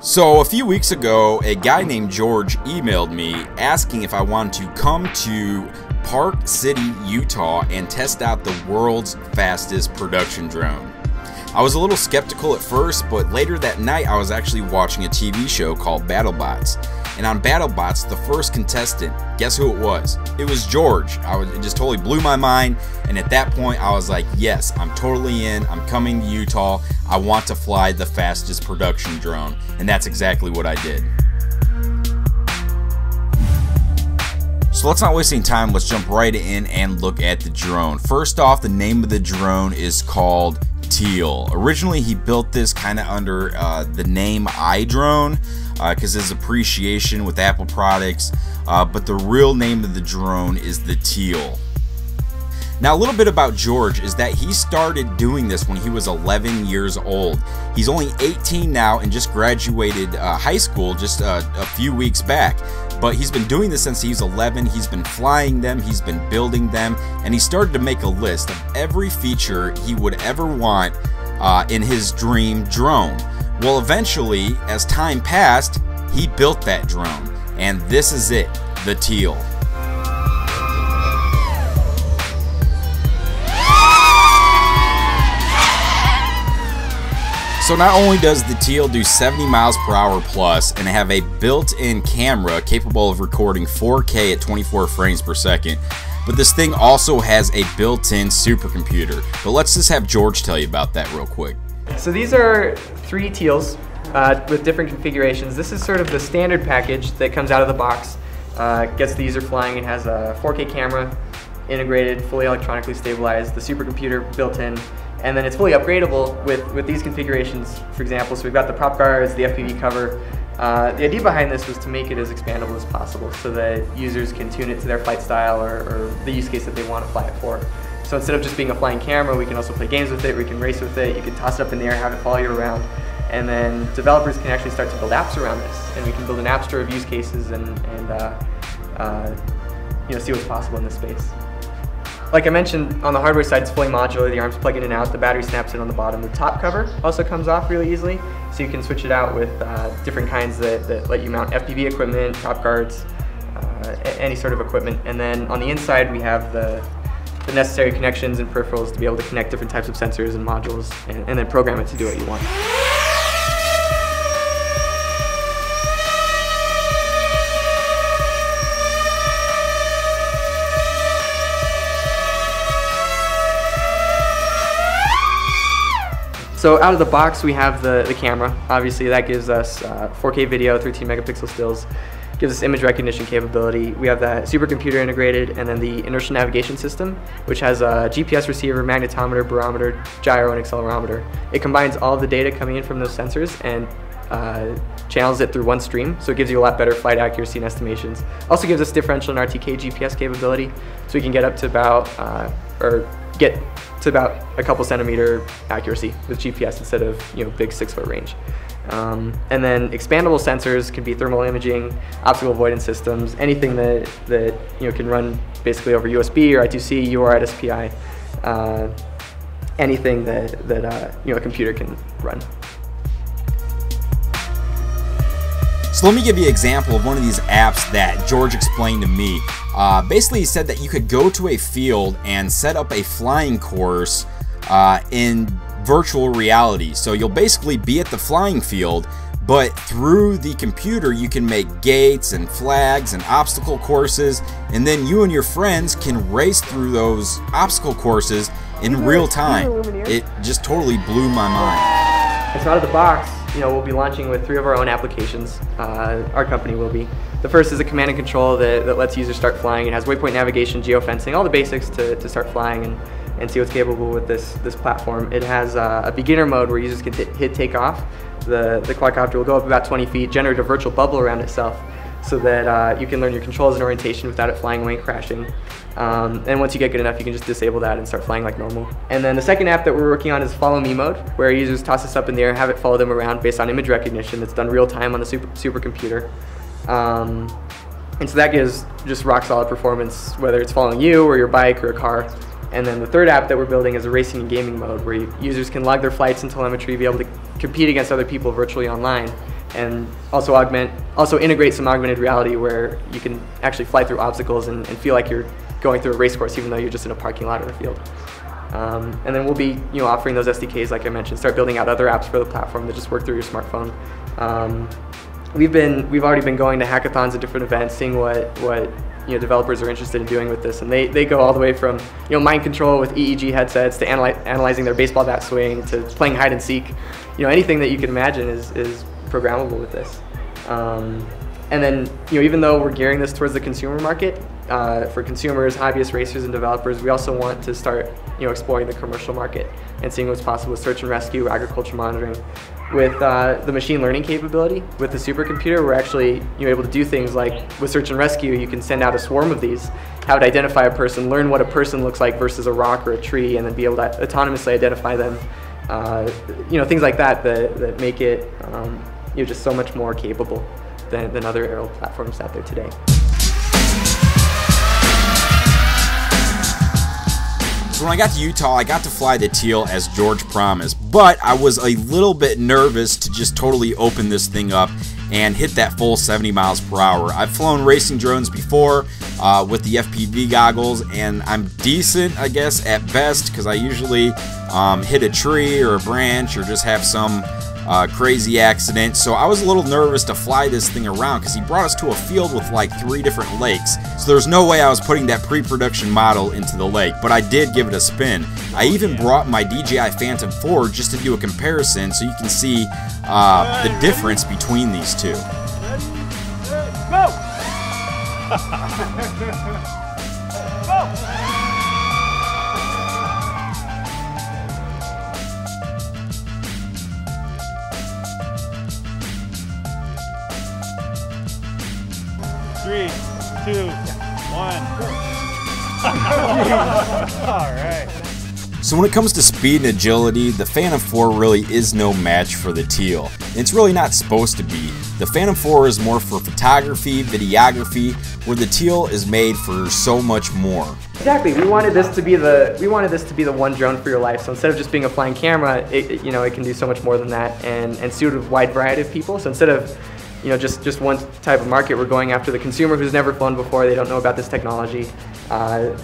So, a few weeks ago, a guy named George emailed me asking if I wanted to come to Park City, Utah and test out the world's fastest production drone. I was a little skeptical at first, but later that night I was actually watching a TV show called BattleBots. And on BattleBots, the first contestant, guess who it was? It was George. I was, it just totally blew my mind. And at that point, I was like, yes, I'm totally in. I'm coming to Utah. I want to fly the fastest production drone. And that's exactly what I did. So let's not wasting time, let's jump right in and look at the drone. First off, the name of the drone is called Teal. Originally, he built this kind of under uh, the name iDrone because uh, his appreciation with Apple products, uh, but the real name of the drone is the Teal. Now, a little bit about George is that he started doing this when he was 11 years old. He's only 18 now and just graduated uh, high school just uh, a few weeks back. But he's been doing this since he's 11. He's been flying them, he's been building them, and he started to make a list of every feature he would ever want uh, in his dream drone. Well, eventually, as time passed, he built that drone, and this is it the Teal. So not only does the Teal do 70 miles per hour plus and have a built-in camera capable of recording 4K at 24 frames per second, but this thing also has a built-in supercomputer. But let's just have George tell you about that real quick. So these are three Teals uh, with different configurations. This is sort of the standard package that comes out of the box. Uh, gets the user flying and has a 4K camera integrated, fully electronically stabilized, the supercomputer built in, and then it's fully upgradable with, with these configurations, for example. So we've got the prop guards, the FPV cover. Uh, the idea behind this was to make it as expandable as possible so that users can tune it to their flight style or, or the use case that they want to fly it for. So instead of just being a flying camera, we can also play games with it, we can race with it, you can toss it up in the air, have it follow you around. And then developers can actually start to build apps around this. And we can build an app store of use cases and, and uh, uh, you know, see what's possible in this space. Like I mentioned, on the hardware side, it's fully modular. The arms plug in and out. The battery snaps in on the bottom. The top cover also comes off really easily, so you can switch it out with uh, different kinds that, that, let you mount FPV equipment, prop guards, uh, any sort of equipment. And then on the inside, we have the, the necessary connections and peripherals to be able to connect different types of sensors and modules, and, and then program it to do what you want. So out of the box, we have the, the camera. Obviously, that gives us uh, 4K video, 13 megapixel stills, gives us image recognition capability. We have that supercomputer integrated, and then the inertial navigation system, which has a GPS receiver, magnetometer, barometer, gyro, and accelerometer. It combines all the data coming in from those sensors and uh, channels it through one stream, so it gives you a lot better flight accuracy and estimations. Also gives us differential and RTK GPS capability, so we can get up to about, uh, or get to about a couple centimeter accuracy with GPS instead of you know big six foot range. Um, and then expandable sensors can be thermal imaging, obstacle avoidance systems, anything that, that you know can run basically over USB or I2C, UART, SPI, uh, anything that, that uh, you know a computer can run. So let me give you an example of one of these apps that George explained to me. Uh, basically, he said that you could go to a field and set up a flying course uh, in virtual reality. So you'll basically be at the flying field, but through the computer you can make gates and flags and obstacle courses, and then you and your friends can race through those obstacle courses in real time. It just totally blew my mind. It's out of the box you know, we'll be launching with three of our own applications. Uh, our company will be. The first is a command and control that, that lets users start flying. It has waypoint navigation, geofencing, all the basics to, to start flying and, and see what's capable with this, this platform. It has uh, a beginner mode where users can hit takeoff. The, the quadcopter will go up about 20 feet, generate a virtual bubble around itself so that uh, you can learn your controls and orientation without it flying away and crashing. Um, and once you get good enough, you can just disable that and start flying like normal. And then the second app that we're working on is Follow Me mode, where users toss us up in the air and have it follow them around based on image recognition that's done real time on the super, supercomputer. Um, and so that gives just rock solid performance, whether it's following you or your bike or a car. And then the third app that we're building is a racing and gaming mode where users can log their flights and telemetry, be able to compete against other people virtually online, and also augment, also integrate some augmented reality where you can actually fly through obstacles and, and feel like you're going through a race course even though you're just in a parking lot or a field. Um, and then we'll be you know, offering those SDKs like I mentioned, start building out other apps for the platform that just work through your smartphone. Um, we've been we've already been going to hackathons and different events, seeing what what you know developers are interested in doing with this, and they, they go all the way from you know mind control with EEG headsets to analy analyzing their baseball bat swing to playing hide and seek. You know anything that you can imagine is is programmable with this. Um, and then you know even though we're gearing this towards the consumer market, uh, for consumers, hobbyists, racers, and developers, we also want to start you know exploring the commercial market and seeing what's possible with search and rescue, agriculture monitoring, with uh, the machine learning capability, with the supercomputer, we're actually you able to do things like with search and rescue, you can send out a swarm of these, have it identify a person, learn what a person looks like versus a rock or a tree, and then be able to autonomously identify them. Uh, you know, things like that that, that make it um, you know, just so much more capable than, than other aerial platforms out there today. So when I got to Utah, I got to fly the Teal as George promised, but I was a little bit nervous to just totally open this thing up and hit that full 70 miles per hour. I've flown racing drones before uh, with the FPV goggles, and I'm decent, I guess, at best, because I usually um, hit a tree or a branch or just have some uh, crazy accident. So I was a little nervous to fly this thing around because he brought us to a field with like three different lakes. So there's no way I was putting that pre-production model into the lake, but I did give it a spin. I even brought my DJI Phantom 4 just to do a comparison so you can see uh, the difference between these two. Go! Go! Three, two, one. All right. So when it comes to speed and agility, the Phantom 4 really is no match for the Teal. It's really not supposed to be. The Phantom 4 is more for photography, videography, where the Teal is made for so much more. Exactly. We wanted this to be the we wanted this to be the one drone for your life. So instead of just being a flying camera, it, you know, it can do so much more than that and and suit a wide variety of people. So instead of you know, just, just one type of market. We're going after the consumer who's never flown before. They don't know about this technology. Uh,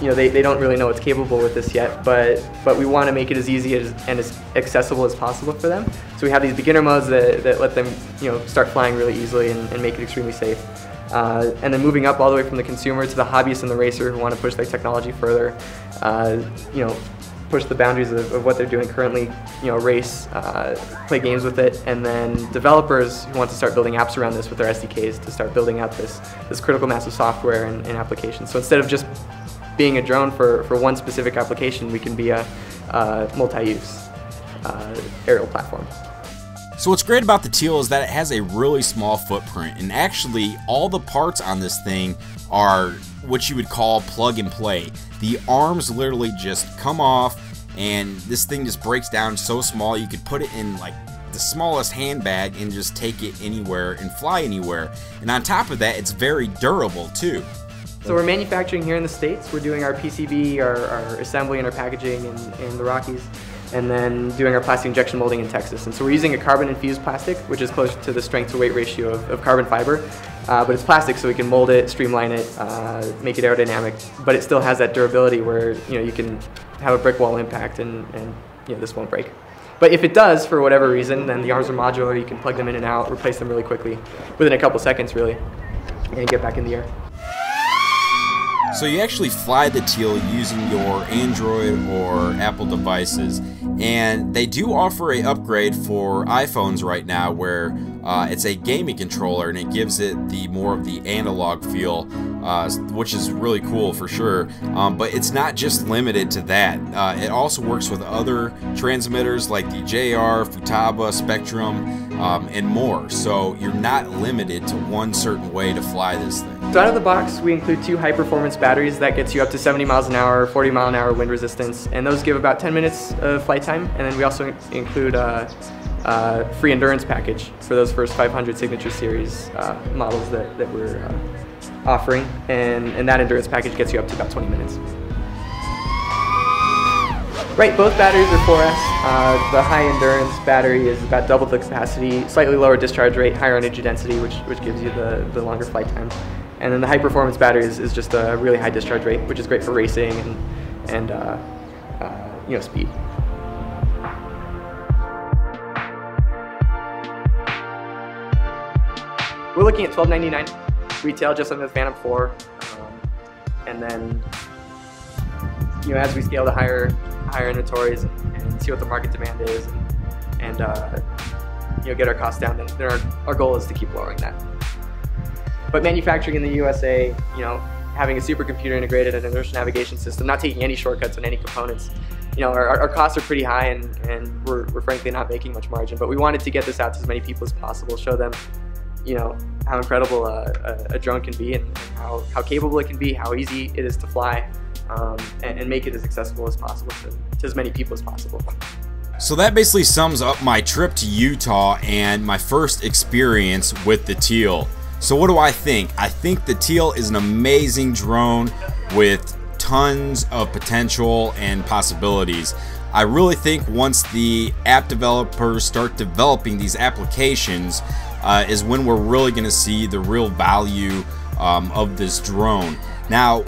you know, they, they don't really know what's capable with this yet, but, but we want to make it as easy as, and as accessible as possible for them. So we have these beginner modes that, that let them, you know, start flying really easily and, and make it extremely safe. Uh, and then moving up all the way from the consumer to the hobbyist and the racer who want to push their technology further. Uh, you know, push the boundaries of, of, what they're doing currently, you know, race, uh, play games with it, and then developers who want to start building apps around this with their SDKs to start building out this, this critical mass of software and, and applications. So instead of just being a drone for, for one specific application, we can be a, multi-use uh, aerial platform. So what's great about the Teal is that it has a really small footprint and actually all the parts on this thing are what you would call plug and play. The arms literally just come off and this thing just breaks down so small you could put it in like the smallest handbag and just take it anywhere and fly anywhere. And on top of that, it's very durable too. So we're manufacturing here in the States. We're doing our PCB, our, our assembly and our packaging in, in the Rockies and then doing our plastic injection molding in Texas. And so we're using a carbon infused plastic, which is close to the strength to weight ratio of, of carbon fiber. Uh, but it's plastic, so we can mold it, streamline it, uh, make it aerodynamic, but it still has that durability where you know you can have a brick wall impact and, and you know, this won't break. But if it does, for whatever reason, then the arms are modular, you can plug them in and out, replace them really quickly, within a couple seconds really, and get back in the air. So you actually fly the Teal using your Android or Apple devices, and they do offer a upgrade for iPhones right now where uh, it's a gaming controller and it gives it the more of the analog feel, uh, which is really cool for sure. Um, but it's not just limited to that. Uh, it also works with other transmitters like the JR, Futaba, Spektrum, um, and more. So you're not limited to one certain way to fly this thing. So out of the box, we include two high-performance batteries that gets you up to 70 miles an hour, 40 mile an hour wind resistance, and those give about 10 minutes of flight time. And then we also include uh, free endurance package for those first 500 Signature Series uh, models that, that we're uh, offering. And, and that endurance package gets you up to about 20 minutes. Right, both batteries are 4S. Uh, the high endurance battery is about double the capacity, slightly lower discharge rate, higher energy density, which, which gives you the, the longer flight time. And then the high performance battery is, is just a really high discharge rate, which is great for racing and, and uh, uh, you know, speed. We're looking at $12.99 retail just on the Phantom 4. Um, and then, you know, as we scale to higher higher inventories and, see what the market demand is and, and uh, you know, get our costs down, then, then our, our goal is to keep lowering that. But manufacturing in the USA, you know, having a supercomputer integrated and an inertial navigation system, not taking any shortcuts on any components, you know, our, our costs are pretty high and, and we're, we're frankly not making much margin. But we wanted to get this out to as many people as possible, show them you know how incredible a, a, a drone can be and, how, how capable it can be, how easy it is to fly, um, and, and, make it as accessible as possible to, to as many people as possible. So that basically sums up my trip to Utah and my first experience with the Teal. So what do I think? I think the Teal is an amazing drone with tons of potential and possibilities. I really think once the app developers start developing these applications, uh, is when we're really going to see the real value um, of this drone. Now,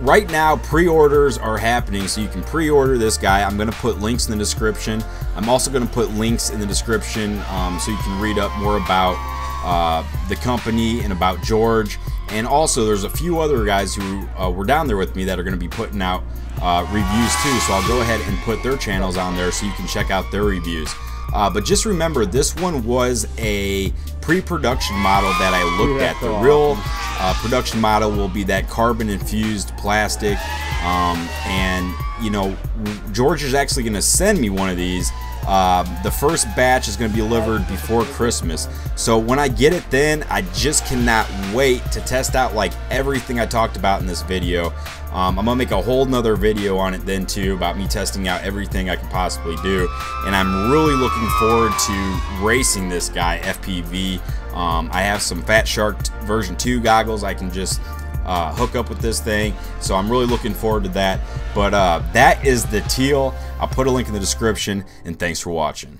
right now, pre-orders are happening, so you can pre-order this guy. I'm going to put links in the description. I'm also going to put links in the description um, so you can read up more about uh, the company and about George. And also, there's a few other guys who uh, were down there with me that are going to be putting out uh, reviews too. So I'll go ahead and put their channels on there so you can check out their reviews. Uh, but just remember, this one was a pre-production model that I looked at. The real uh, production model will be that carbon-infused plastic. Um, and, you know, George is actually going to send me one of these um, the first batch is going to be delivered before Christmas. So when I get it then, I just cannot wait to test out like everything I talked about in this video. Um, I'm going to make a whole nother video on it then too about me testing out everything I can possibly do. And I'm really looking forward to racing this guy, FPV. Um, I have some Fat Shark version 2 goggles I can just uh, hook up with this thing. So I'm really looking forward to that. But uh, that is the teal. I'll put a link in the description, and thanks for watching.